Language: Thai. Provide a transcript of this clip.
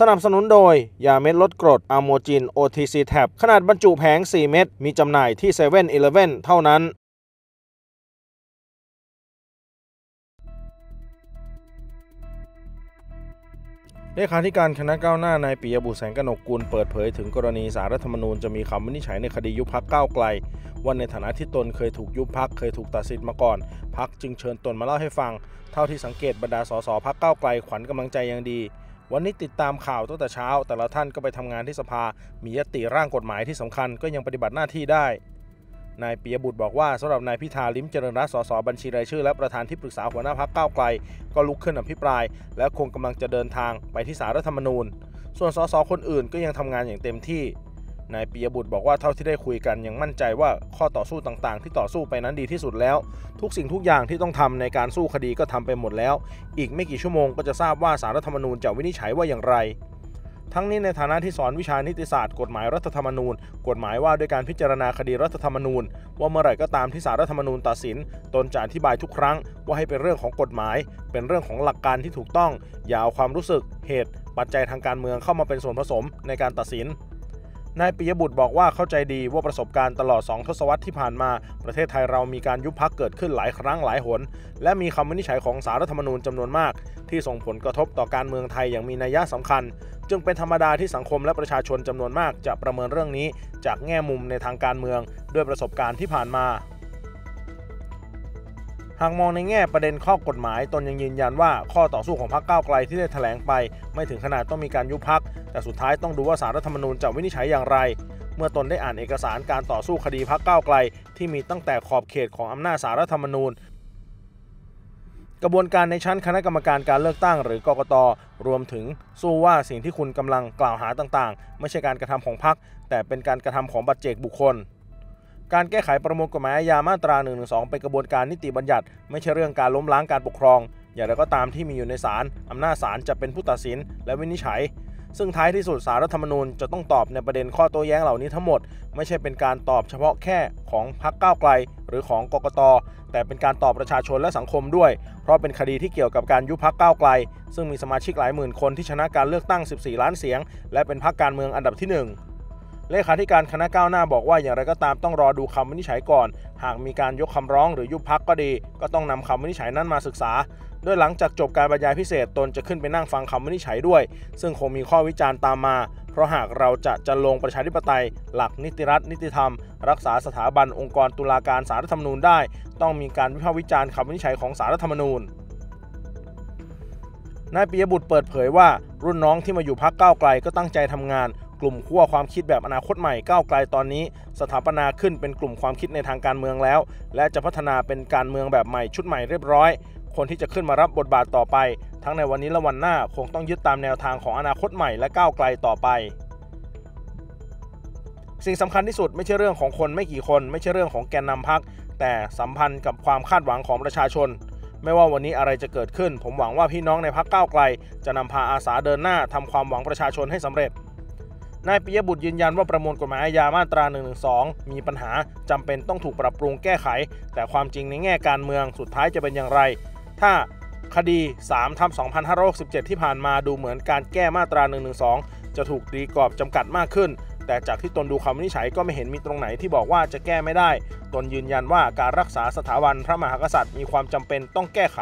สนับสนุนโดย ยาเม็ดลดกรดอะโมจิน OTC Tab ขนาดบรรจุแผง 4 เม็ด มีจำหน่ายที่7 e เ e ่ e อเท่านั้น เลขาธิการคณะก้าวหน้านายปิยบุตรแสงกนกกุลเปิดเผยถึงกรณีสารรัฐธรรมนูญจะมีคำวินิจฉัยในคดียุบพักก้าวไกล ว่าในฐานะที่ตนเคยถูกยุบพักเคยถูกตัดสิทธิ์มาก่อน พักจึงเชิญตนมาเล่าให้ฟัง เท่าที่สังเกตบรรดาสสพักก้าวไกลขวัญกำลังใจยังดี วันนี้ติดตามข่าวตั้งแต่เช้า แต่ละท่านก็ไปทำงานที่สภา มียติร่างกฎหมายที่สำคัญก็ยังปฏิบัติหน้าที่ได้นายปียบุตรบอกว่าสำหรับนายพิธาลิมเจริญรัตน์สสบัญชีรายชื่อ และประธานที่ปรึกษาหัวหน้าพักก้าวไกล ก็ลุกขึ้นอภิปราย และคงกำลังจะเดินทางไปที่สารรัฐธรรมนูญ ส่วนสสคนอื่นก็ยังทำงานอย่างเต็มที่ นายปียบุตรบอกว่าเท่าที่ได้คุยกันยังมั่นใจว่าข้อต่อสู้ต่างๆ ที่ต่อสู้ไปนั้นดีที่สุดแล้ว ทุกสิ่งทุกอย่างที่ต้องทำในการสู้คดีก็ทำไปหมดแล้ว อีกไม่กี่ชั่วโมงก็จะทราบว่าสารรัฐธรรมนูญจะวินิจฉัยว่าอย่างไร ทั้งนี้ในฐานะที่สอนวิชานิติศาสตร์กฎหมายรัฐธรรมนูญ กฎหมายว่าด้วยการพิจารณาคดีรัฐธรรมนูญ ว่าเมื่อไหร่ก็ตามที่สารรัฐธรรมนูญตัดสิน ตนจะอธิบายทุกครั้ง ว่าให้เป็นเรื่องของกฎหมาย เป็นเรื่องของหลักการที่ถูกต้องอย่าเอาความรู้สึก เหตุ ปัจจัยทางการเมืองเข้ามาเป็นส่วนผสมในการตัดสิน นายปิยบุตรบอกว่าเข้าใจดีว่าประสบการณ์ตลอด 2 ทศวรรษที่ผ่านมา ประเทศไทยเรามีการยุบพักเกิดขึ้นหลายครั้งหลายหน และมีคำวินิจฉัยของสารรัฐธรรมนูญจำนวนมาก ที่ส่งผลกระทบต่อการเมืองไทยอย่างมีนัยสำคัญ จึงเป็นธรรมดาที่สังคมและประชาชนจำนวนมาก จะประเมินเรื่องนี้ จากแง่มุมในทางการเมือง ด้วยประสบการณ์ที่ผ่านมา หากมองในแง่ประเด็นข้อกฎหมายตนยังยืนยันว่าข้อต่อสู้ของพรรคก้าวไกลที่ได้แถลงไป ไม่ถึงขนาดต้องมีการยุบพัก แต่สุดท้ายต้องดูว่าสารรัฐธรรมนูญจะวินิจฉัยอย่างไร เมื่อตนได้อ่านเอกสารการต่อสู้คดีพรรคก้าวไกล ที่มีตั้งแต่ขอบเขตของอำนาจสารรัฐธรรมนูญกระบวนการในชั้นคณะกรรมการการเลือกตั้งหรือกกต รวมถึงสู้ว่าสิ่งที่คุณกำลังกล่าวหาต่างๆ ไม่ใช่การกระทำของพรรคแต่เป็นการกระทำของบัตรเจกบุคคล การแก้ไขประมวลกฎหมายอาญามาตรา1นึเป็นกระบวนการนิติบัญญัติ ไม่ใช่เรื่องการล้มล้างการปกครอง อย่างไรก็ตามที่มีอยู่ในศาลอำนาจศาลจะเป็นผู้ตัดสินและวินิจฉัย ซึ่งท้ายที่สุดสารรัฐธรรมนูญจะต้องตอบในประเด็นข้อโต้แย้งเหล่านี้ทั้งหมด ไม่ใช่เป็นการตอบเฉพาะแค่ของพรรคก้าวไกล หรือของกกต แต่เป็นการตอบประชาชนและสังคมด้วย เพราะเป็นคดีที่เกี่ยวกับการยุบพรรคก้าวไกล ซึ่งมีสมาชิกหลายหมื่นคนที่ชนะการเลือกตั้ง 14 ล้านเสียง และเป็นพรรคการเมืองอันดับที่ 1 เลขาธิการคณะก้าวหน้าบอกว่าอย่างไรก็ตามต้องรอดูคำวินิจฉัยก่อน หากมีการยกคำร้องหรือยุบพักก็ดี ก็ต้องนำคำวินิจฉัยนั้นมาศึกษา โดยหลังจากจบการบรรยายพิเศษตนจะขึ้นไปนั่งฟังคำวินิจฉัยด้วย ซึ่งคงมีข้อวิจารณ์ตามมา เพราะหากเราจะจะลงประชาธิปไตย หลักนิติรัฐ นิติธรรม รักษาสถาบันองค์กรตุลาการสารรัฐธรรมนูญได้ ต้องมีการวิพากษ์วิจารณ์คำวินิจฉัยของสารรัฐธรรมนูญนายปิยบุตรเปิดเผยว่ารุ่นน้องที่มาอยู่พักก้าวไกลก็ตั้งใจทำงาน กลุ่มขั้วความคิดแบบอนาคตใหม่ก้าวไกลตอนนี้ สถาปนาขึ้นเป็นกลุ่มความคิดในทางการเมืองแล้ว และจะพัฒนาเป็นการเมืองแบบใหม่ชุดใหม่เรียบร้อย คนที่จะขึ้นมารับบทบาทต่อไป ทั้งในวันนี้และวันหน้าคงต้องยึดตามแนวทางของอนาคตใหม่และก้าวไกลต่อไปสิ่งสำคัญที่สุดไม่ใช่เรื่องของคนไม่กี่คน ไม่ใช่เรื่องของแกนนำพัก แต่สัมพันธ์กับความคาดหวังของประชาชน ไม่ว่าวันนี้อะไรจะเกิดขึ้น ผมหวังว่าพี่น้องในพักก้าวไกล จะนำพาอาสาเดินหน้าทำความหวังประชาชนให้สำเร็จ นายปิยบุตรยืนยันว่าประมวลกฎหมายอาญามาตรา1นึมีปัญหาจำเป็นต้องถูกปรับปรุงแก้ไข แต่ความจริงในแง่การเมืองสุดท้ายจะเป็นอย่างไร ถ้าคดี3ทับ2567 ที่ผ่านมาดูเหมือนการแก้มาตรา1นึจะถูกตีกรอบจำกัดมากขึ้น แต่จากที่ตนดูคำวินิจฉัยก็ไม่เห็นมีตรงไหนที่บอกว่าจะแก้ไม่ได้ ตนยืนยันว่าการรักษาสถาบันพระมหากษัตริย์มีความจำเป็นต้องแก้ไข